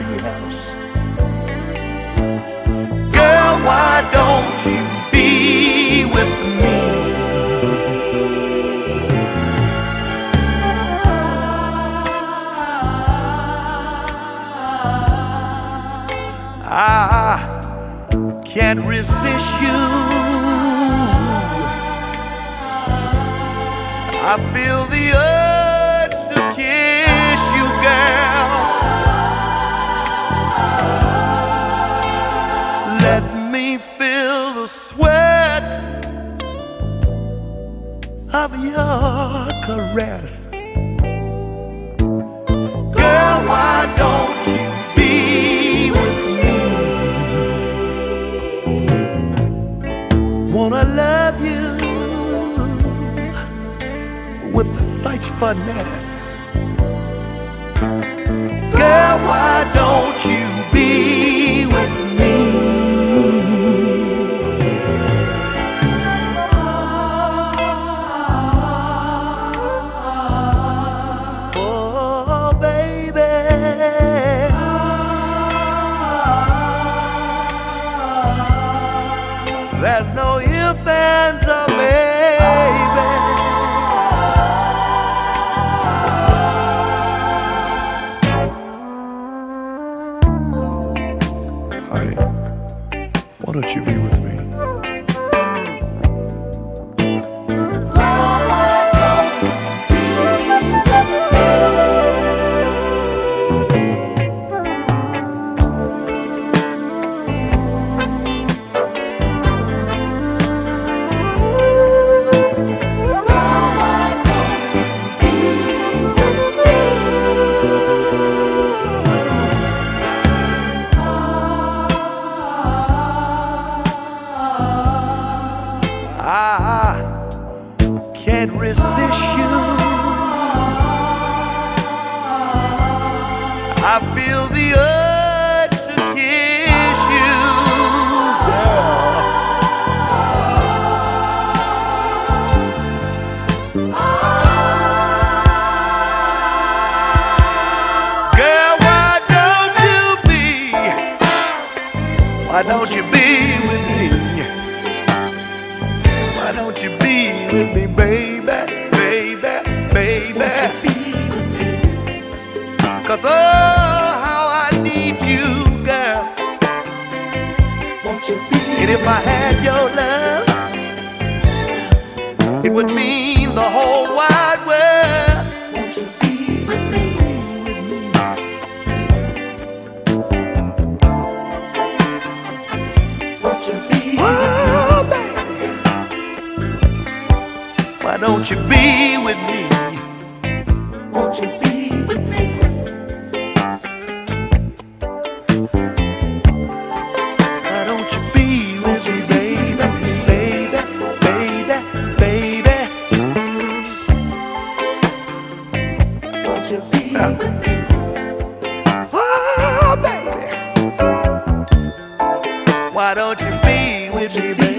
nobody else. Girl, why don't you be with me? I can't resist you. I feel the urge of your caress. Girl, why don't you be with me? Wanna love you with such finesse. Girl, why don't you be There's no ifs, ands, or. Honey, why don't you be with me? Feel the urge to kiss you. Girl, why don't you be? Why don't you be with me? Why don't you be with me, baby, And if I had your love, it would mean the whole wide world. Oh, baby. Why don't you be with me? Won't you Oh, baby. Why don't you be with me, baby,